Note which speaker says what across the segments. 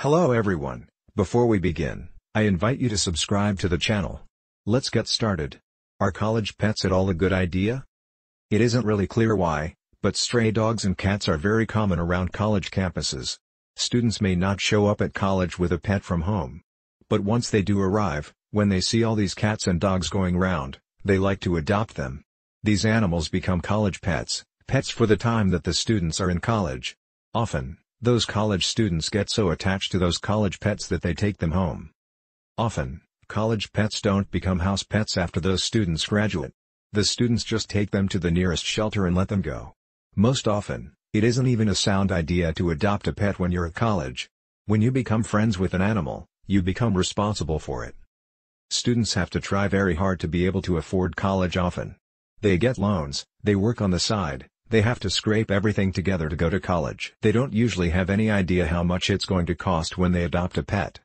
Speaker 1: Hello everyone, before we begin, I invite you to subscribe to the channel. Let's get started. Are college pets at all a good idea? It isn't really clear why, but stray dogs and cats are very common around college campuses. Students may not show up at college with a pet from home. But once they do arrive, when they see all these cats and dogs going round, they like to adopt them. These animals become college pets, pets for the time that the students are in college. Often, those college students get so attached to those college pets that they take them home. Often, college pets don't become house pets after those students graduate. The students just take them to the nearest shelter and let them go. Most often, it isn't even a sound idea to adopt a pet when you're at college. When you become friends with an animal, you become responsible for it. Students have to try very hard to be able to afford college often. They get loans, they work on the side, they have to scrape everything together to go to college. They don't usually have any idea how much it's going to cost when they adopt a pet.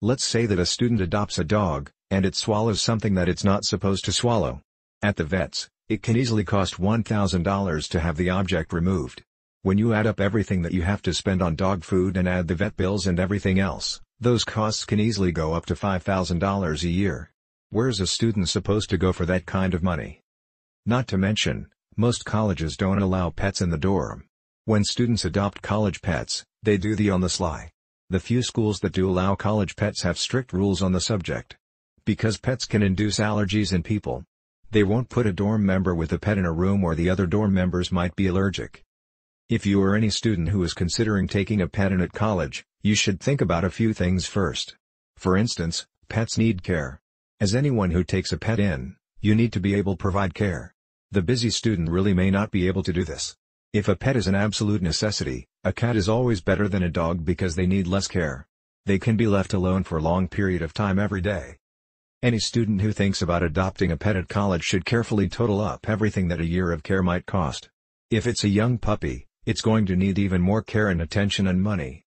Speaker 1: Let's say that a student adopts a dog, and it swallows something that it's not supposed to swallow. At the vets, it can easily cost $1,000 to have the object removed. When you add up everything that you have to spend on dog food and add the vet bills and everything else, those costs can easily go up to $5,000 a year. Where's a student supposed to go for that kind of money? Not to mention, most colleges don't allow pets in the dorm. When students adopt college pets, they do the on the sly. The few schools that do allow college pets have strict rules on the subject. Because pets can induce allergies in people. They won't put a dorm member with a pet in a room where the other dorm members might be allergic. If you are any student who is considering taking a pet in at college, you should think about a few things first. For instance, pets need care. As anyone who takes a pet in, you need to be able to provide care. The busy student really may not be able to do this. If a pet is an absolute necessity, a cat is always better than a dog because they need less care. They can be left alone for a long period of time every day. Any student who thinks about adopting a pet at college should carefully total up everything that a year of care might cost. If it's a young puppy, it's going to need even more care and attention and money.